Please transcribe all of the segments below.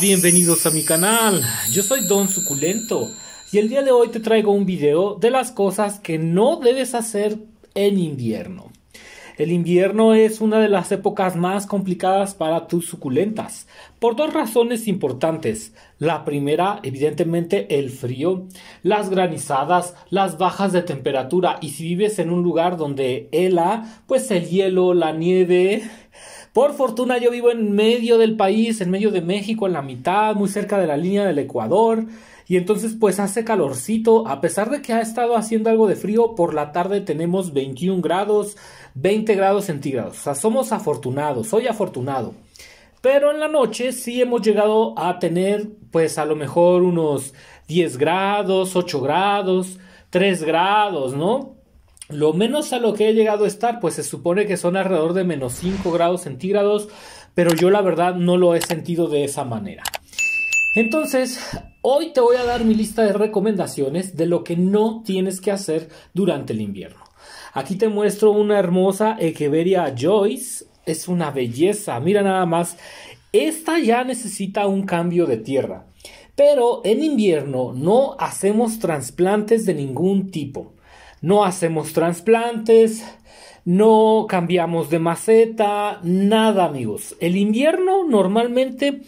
bienvenidos a mi canal. Yo soy Don Suculento y el día de hoy te traigo un video de las cosas que no debes hacer en invierno. El invierno es una de las épocas más complicadas para tus suculentas, por dos razones importantes. La primera, evidentemente, el frío, las granizadas, las bajas de temperatura y si vives en un lugar donde hela, pues el hielo, la nieve, por fortuna yo vivo en medio del país, en medio de México, en la mitad, muy cerca de la línea del Ecuador. Y entonces pues hace calorcito, a pesar de que ha estado haciendo algo de frío, por la tarde tenemos 21 grados, 20 grados centígrados. O sea, somos afortunados, soy afortunado. Pero en la noche sí hemos llegado a tener pues a lo mejor unos 10 grados, 8 grados, 3 grados, ¿no? Lo menos a lo que he llegado a estar, pues se supone que son alrededor de menos 5 grados centígrados, pero yo la verdad no lo he sentido de esa manera. Entonces, hoy te voy a dar mi lista de recomendaciones de lo que no tienes que hacer durante el invierno. Aquí te muestro una hermosa Echeveria Joyce. Es una belleza. Mira nada más. Esta ya necesita un cambio de tierra. Pero en invierno no hacemos trasplantes de ningún tipo no hacemos trasplantes, no cambiamos de maceta, nada amigos. El invierno normalmente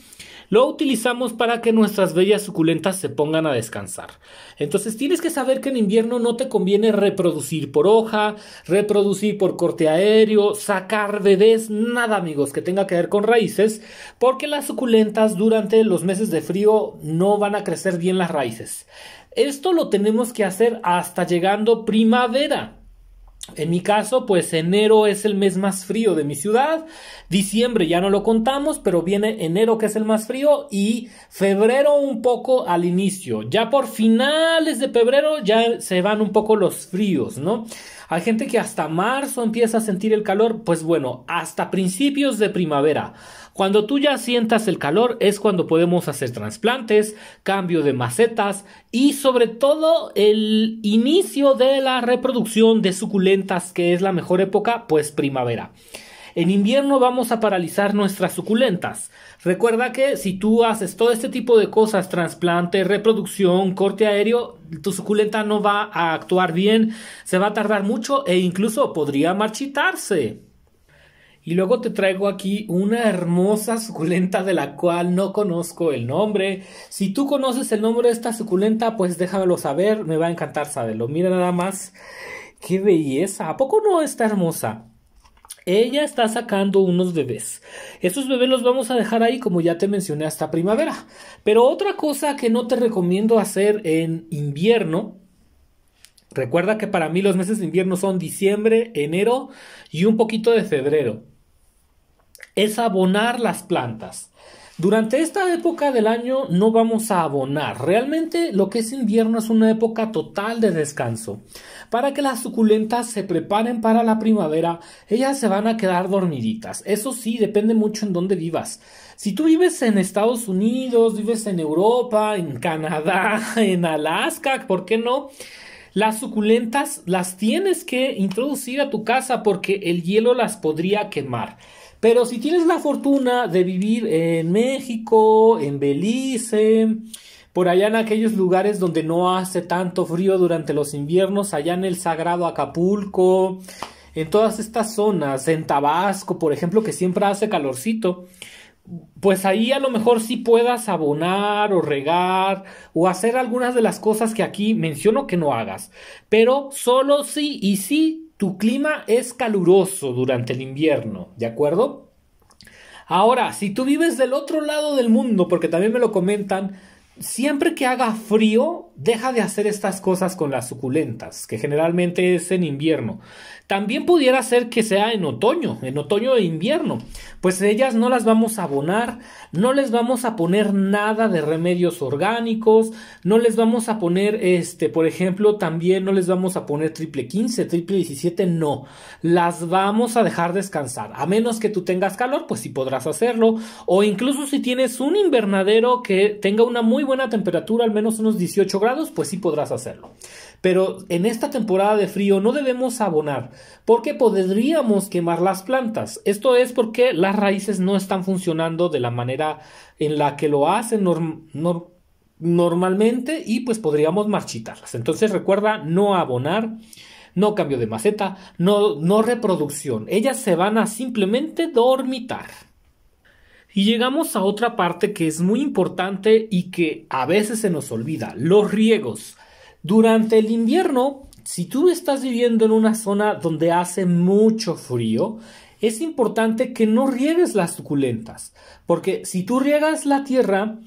lo utilizamos para que nuestras bellas suculentas se pongan a descansar. Entonces tienes que saber que en invierno no te conviene reproducir por hoja, reproducir por corte aéreo, sacar bebés, nada amigos que tenga que ver con raíces, porque las suculentas durante los meses de frío no van a crecer bien las raíces. Esto lo tenemos que hacer hasta llegando primavera. En mi caso, pues enero es el mes más frío de mi ciudad, diciembre ya no lo contamos, pero viene enero que es el más frío y febrero un poco al inicio. Ya por finales de febrero ya se van un poco los fríos, ¿no? Hay gente que hasta marzo empieza a sentir el calor, pues bueno, hasta principios de primavera. Cuando tú ya sientas el calor es cuando podemos hacer trasplantes, cambio de macetas y sobre todo el inicio de la reproducción de suculentas que es la mejor época, pues primavera. En invierno vamos a paralizar nuestras suculentas. Recuerda que si tú haces todo este tipo de cosas, trasplante, reproducción, corte aéreo, tu suculenta no va a actuar bien, se va a tardar mucho e incluso podría marchitarse. Y luego te traigo aquí una hermosa suculenta de la cual no conozco el nombre. Si tú conoces el nombre de esta suculenta, pues déjamelo saber, me va a encantar saberlo. Mira nada más, qué belleza. ¿A poco no está hermosa? Ella está sacando unos bebés. Esos bebés los vamos a dejar ahí como ya te mencioné hasta primavera. Pero otra cosa que no te recomiendo hacer en invierno. Recuerda que para mí los meses de invierno son diciembre, enero y un poquito de febrero. Es abonar las plantas. Durante esta época del año no vamos a abonar. Realmente lo que es invierno es una época total de descanso. Para que las suculentas se preparen para la primavera, ellas se van a quedar dormiditas. Eso sí, depende mucho en dónde vivas. Si tú vives en Estados Unidos, vives en Europa, en Canadá, en Alaska, ¿por qué no? Las suculentas las tienes que introducir a tu casa porque el hielo las podría quemar. Pero si tienes la fortuna de vivir en México, en Belice, por allá en aquellos lugares donde no hace tanto frío durante los inviernos, allá en el sagrado Acapulco, en todas estas zonas, en Tabasco, por ejemplo, que siempre hace calorcito, pues ahí a lo mejor sí puedas abonar o regar o hacer algunas de las cosas que aquí menciono que no hagas, pero solo sí y sí tu clima es caluroso durante el invierno, ¿de acuerdo? Ahora, si tú vives del otro lado del mundo, porque también me lo comentan, siempre que haga frío, deja de hacer estas cosas con las suculentas, que generalmente es en invierno. También pudiera ser que sea en otoño, en otoño e invierno, pues ellas no las vamos a abonar, no les vamos a poner nada de remedios orgánicos, no les vamos a poner, este, por ejemplo, también no les vamos a poner triple 15, triple 17, no, las vamos a dejar descansar, a menos que tú tengas calor, pues sí podrás hacerlo, o incluso si tienes un invernadero que tenga una muy buena temperatura, al menos unos 18 grados, pues sí podrás hacerlo. Pero en esta temporada de frío no debemos abonar, porque podríamos quemar las plantas. Esto es porque las raíces no están funcionando de la manera en la que lo hacen normalmente y pues podríamos marchitarlas. Entonces recuerda no abonar no cambio de maceta, no, no reproducción. Ellas se van a simplemente dormitar. Y llegamos a otra parte que es muy importante y que a veces se nos olvida, los riegos. Durante el invierno, si tú estás viviendo en una zona donde hace mucho frío, es importante que no riegues las suculentas, porque si tú riegas la tierra,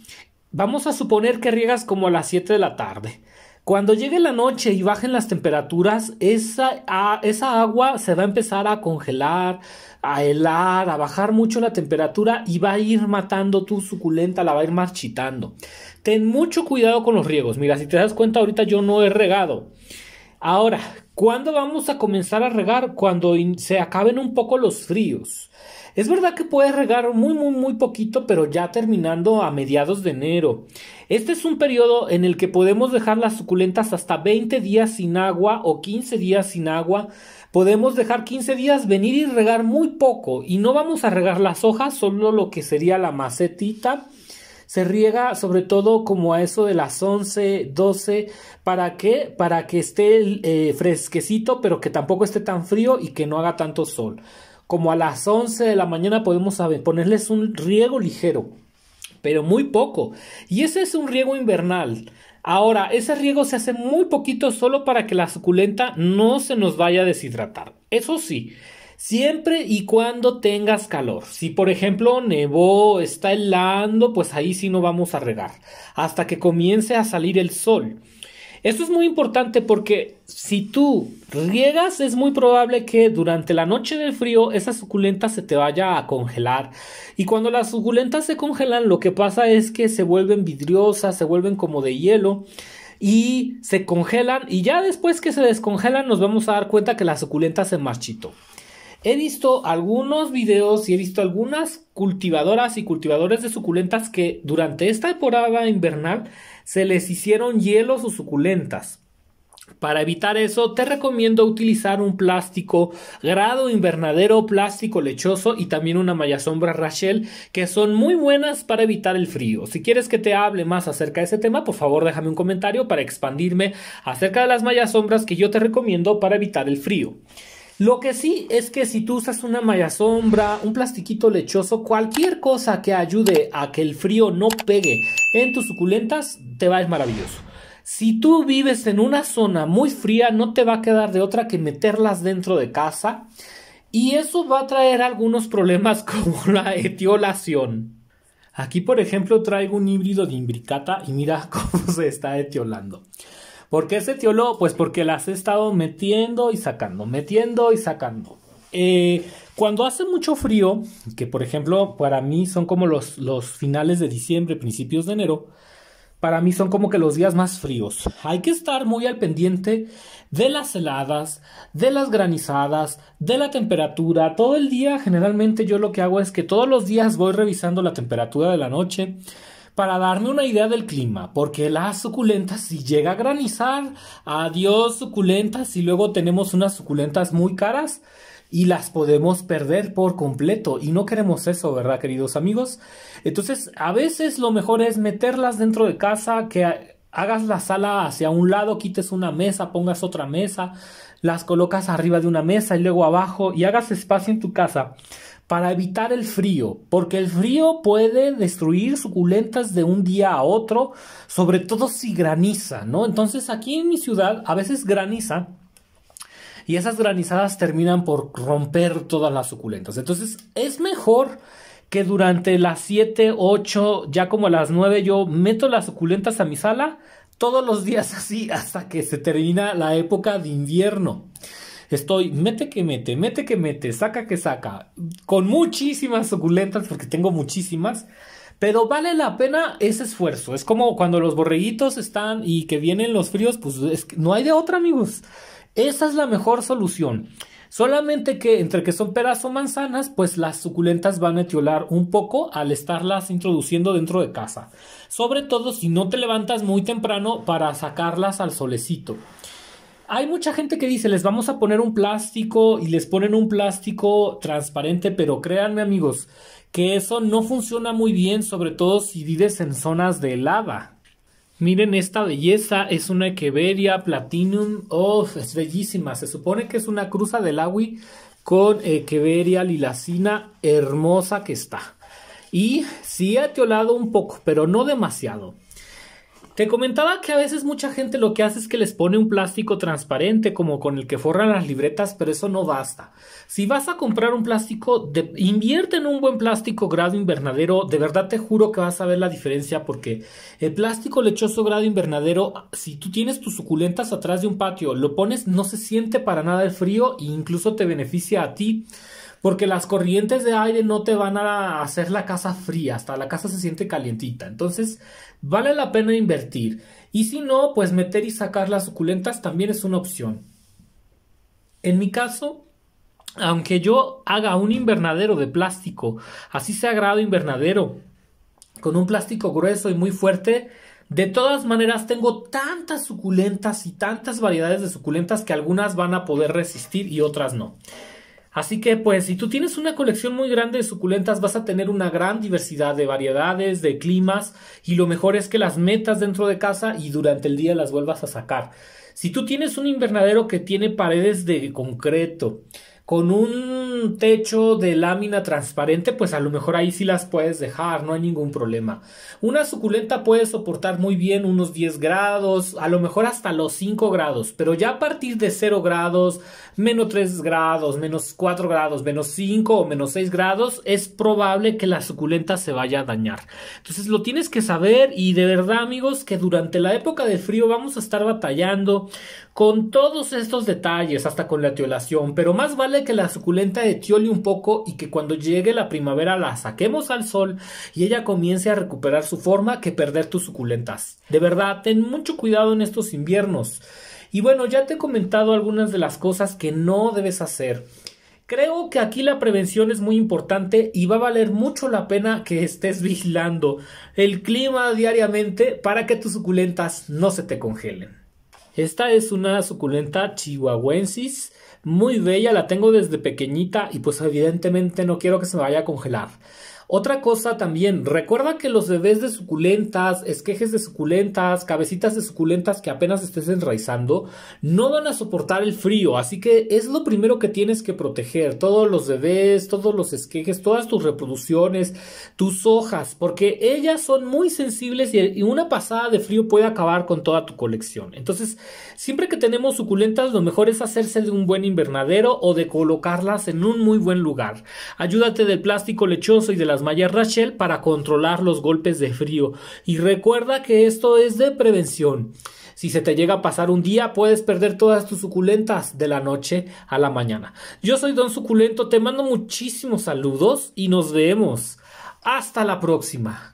vamos a suponer que riegas como a las 7 de la tarde. Cuando llegue la noche y bajen las temperaturas, esa, esa, agua se va a empezar a congelar, a helar, a bajar mucho la temperatura y va a ir matando tu suculenta, la va a ir marchitando. Ten mucho cuidado con los riegos. Mira, si te das cuenta, ahorita yo no he regado. Ahora, ¿cuándo vamos a comenzar a regar? Cuando se acaben un poco los fríos. Es verdad que puedes regar muy, muy, muy poquito, pero ya terminando a mediados de enero. Este es un periodo en el que podemos dejar las suculentas hasta 20 días sin agua o 15 días sin agua. Podemos dejar 15 días, venir y regar muy poco. Y no vamos a regar las hojas, solo lo que sería la macetita se riega sobre todo como a eso de las 11, 12, ¿para qué? Para que esté eh, fresquecito, pero que tampoco esté tan frío y que no haga tanto sol como a las 11 de la mañana podemos ponerles un riego ligero, pero muy poco. Y ese es un riego invernal. Ahora, ese riego se hace muy poquito solo para que la suculenta no se nos vaya a deshidratar. Eso sí, siempre y cuando tengas calor. Si por ejemplo nevó, está helando, pues ahí sí no vamos a regar hasta que comience a salir el sol. Esto es muy importante porque si tú riegas es muy probable que durante la noche del frío esa suculenta se te vaya a congelar. Y cuando las suculentas se congelan lo que pasa es que se vuelven vidriosas, se vuelven como de hielo y se congelan y ya después que se descongelan nos vamos a dar cuenta que la suculenta se marchitó. He visto algunos videos y he visto algunas cultivadoras y cultivadores de suculentas que durante esta temporada invernal se les hicieron hielos o suculentas. Para evitar eso, te recomiendo utilizar un plástico grado invernadero, plástico lechoso y también una malla sombra Rachel, que son muy buenas para evitar el frío. Si quieres que te hable más acerca de ese tema, por favor déjame un comentario para expandirme acerca de las mallas sombras que yo te recomiendo para evitar el frío. Lo que sí es que si tú usas una malla sombra, un plastiquito lechoso, cualquier cosa que ayude a que el frío no pegue en tus suculentas, te va a ir maravilloso. Si tú vives en una zona muy fría, no te va a quedar de otra que meterlas dentro de casa. Y eso va a traer algunos problemas como la etiolación. Aquí, por ejemplo, traigo un híbrido de imbricata y mira cómo se está etiolando. ¿Por qué se tioló? Pues porque las he estado metiendo y sacando, metiendo y sacando. Eh, cuando hace mucho frío, que por ejemplo para mí son como los, los finales de diciembre, principios de enero, para mí son como que los días más fríos. Hay que estar muy al pendiente de las heladas, de las granizadas, de la temperatura. Todo el día generalmente yo lo que hago es que todos los días voy revisando la temperatura de la noche para darme una idea del clima, porque las suculentas, si llega a granizar, adiós suculentas, y luego tenemos unas suculentas muy caras y las podemos perder por completo, y no queremos eso, ¿verdad, queridos amigos? Entonces, a veces lo mejor es meterlas dentro de casa, que hagas la sala hacia un lado, quites una mesa, pongas otra mesa, las colocas arriba de una mesa y luego abajo y hagas espacio en tu casa para evitar el frío, porque el frío puede destruir suculentas de un día a otro, sobre todo si graniza, ¿no? Entonces aquí en mi ciudad a veces graniza y esas granizadas terminan por romper todas las suculentas. Entonces es mejor que durante las 7, 8, ya como las 9 yo meto las suculentas a mi sala todos los días así hasta que se termina la época de invierno. Estoy mete que mete, mete que mete, saca que saca, con muchísimas suculentas, porque tengo muchísimas. Pero vale la pena ese esfuerzo. Es como cuando los borreguitos están y que vienen los fríos, pues no hay de otra, amigos. Esa es la mejor solución. Solamente que entre que son peras o manzanas, pues las suculentas van a etiolar un poco al estarlas introduciendo dentro de casa. Sobre todo si no te levantas muy temprano para sacarlas al solecito. Hay mucha gente que dice, les vamos a poner un plástico y les ponen un plástico transparente, pero créanme amigos, que eso no funciona muy bien, sobre todo si vives en zonas de helada. Miren esta belleza, es una Echeveria Platinum, oh, es bellísima, se supone que es una cruza del agua con Echeveria lilacina, hermosa que está. Y sí ha teolado un poco, pero no demasiado. Te comentaba que a veces mucha gente lo que hace es que les pone un plástico transparente como con el que forran las libretas, pero eso no basta. Si vas a comprar un plástico, invierte en un buen plástico grado invernadero, de verdad te juro que vas a ver la diferencia porque el plástico lechoso grado invernadero, si tú tienes tus suculentas atrás de un patio, lo pones, no se siente para nada el frío e incluso te beneficia a ti porque las corrientes de aire no te van a hacer la casa fría, hasta la casa se siente calientita. Entonces, vale la pena invertir. Y si no, pues meter y sacar las suculentas también es una opción. En mi caso, aunque yo haga un invernadero de plástico, así sea grado invernadero, con un plástico grueso y muy fuerte, de todas maneras tengo tantas suculentas y tantas variedades de suculentas que algunas van a poder resistir y otras no. Así que pues si tú tienes una colección muy grande de suculentas vas a tener una gran diversidad de variedades, de climas y lo mejor es que las metas dentro de casa y durante el día las vuelvas a sacar. Si tú tienes un invernadero que tiene paredes de concreto, con un techo de lámina transparente, pues a lo mejor ahí sí las puedes dejar, no hay ningún problema. Una suculenta puede soportar muy bien unos 10 grados, a lo mejor hasta los 5 grados, pero ya a partir de 0 grados, menos 3 grados, menos 4 grados, menos 5 o menos 6 grados, es probable que la suculenta se vaya a dañar. Entonces lo tienes que saber y de verdad amigos que durante la época de frío vamos a estar batallando con todos estos detalles, hasta con la teolación, pero más vale que la suculenta etiole un poco y que cuando llegue la primavera la saquemos al sol y ella comience a recuperar su forma que perder tus suculentas. De verdad, ten mucho cuidado en estos inviernos. Y bueno, ya te he comentado algunas de las cosas que no debes hacer. Creo que aquí la prevención es muy importante y va a valer mucho la pena que estés vigilando el clima diariamente para que tus suculentas no se te congelen. Esta es una suculenta chihuahuensis, muy bella, la tengo desde pequeñita y pues evidentemente no quiero que se me vaya a congelar. Otra cosa también, recuerda que los bebés de suculentas, esquejes de suculentas, cabecitas de suculentas que apenas estés enraizando, no van a soportar el frío, así que es lo primero que tienes que proteger, todos los bebés, todos los esquejes, todas tus reproducciones, tus hojas, porque ellas son muy sensibles y una pasada de frío puede acabar con toda tu colección. Entonces, siempre que tenemos suculentas, lo mejor es hacerse de un buen invernadero o de colocarlas en un muy buen lugar. Ayúdate del plástico lechoso y de la las mallas Rachel para controlar los golpes de frío. Y recuerda que esto es de prevención. Si se te llega a pasar un día, puedes perder todas tus suculentas de la noche a la mañana. Yo soy Don Suculento, te mando muchísimos saludos y nos vemos. Hasta la próxima.